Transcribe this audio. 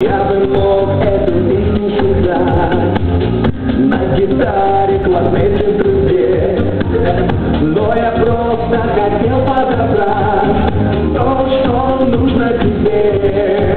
Я бы мог эту песню сыграть На гитаре кларнете в трубе Но я просто хотел подобрать То, что нужно тебе.